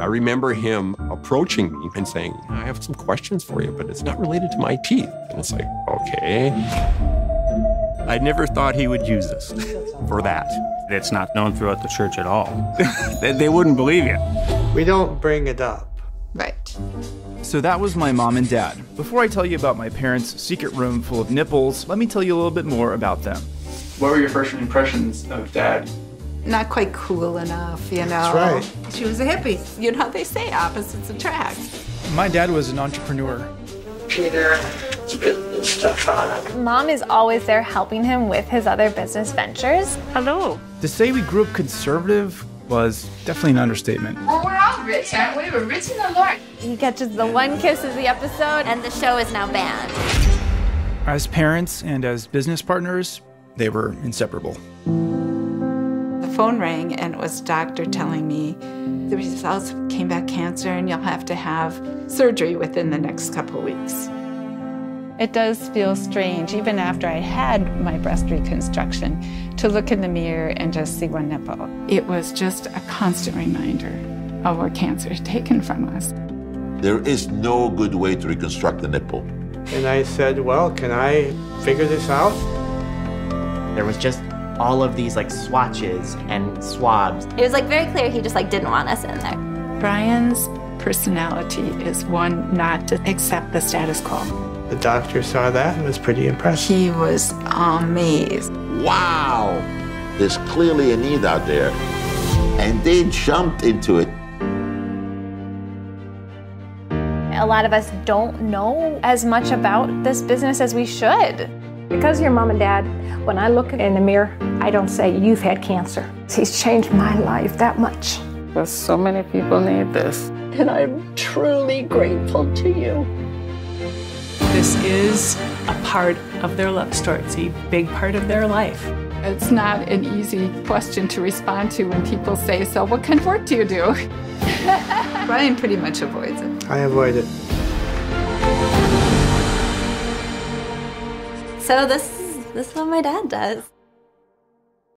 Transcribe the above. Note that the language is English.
I remember him approaching me and saying, I have some questions for you, but it's not related to my teeth. And it's like, okay. I never thought he would use this for that. It's not known throughout the church at all. they, they wouldn't believe you. We don't bring it up. Right. So that was my mom and dad. Before I tell you about my parents' secret room full of nipples, let me tell you a little bit more about them. What were your first impressions of dad? Not quite cool enough, you know. That's right. She was a hippie. You know how they say opposites attract. My dad was an entrepreneur. Peter, business stuff on it. Mom is always there helping him with his other business ventures. Hello. To say we grew up conservative was definitely an understatement. Well, we're all rich, aren't we? We're rich in the Lord. He catches the one kiss of the episode, and the show is now banned. As parents and as business partners, they were inseparable. The phone rang and it was doctor telling me the results came back cancer and you'll have to have surgery within the next couple weeks. It does feel strange, even after I had my breast reconstruction, to look in the mirror and just see one nipple. It was just a constant reminder of what cancer had taken from us. There is no good way to reconstruct the nipple. And I said, well, can I figure this out? There was just all of these like swatches and swabs. It was like very clear he just like didn't want us in there. Brian's personality is one not to accept the status quo. The doctor saw that and was pretty impressed. He was amazed. Wow! There's clearly a need out there. And they jumped into it. A lot of us don't know as much about this business as we should. Because your mom and dad, when I look in the mirror, I don't say, You've had cancer. He's changed my life that much. But so many people need this. And I'm truly grateful to you. This is a part of their love story. It's a big part of their life. It's not an easy question to respond to when people say, So, what kind of work do you do? Brian pretty much avoids it. I avoid it. So this this is what my dad does.